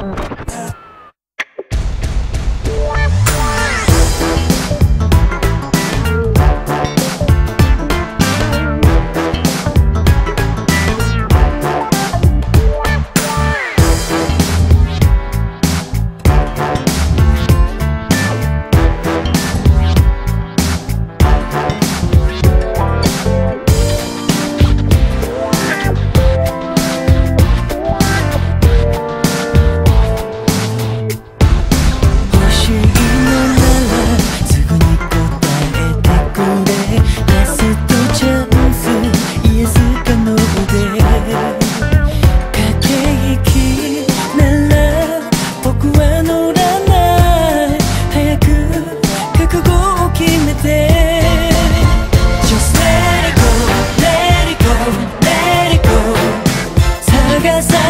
Uh, girl so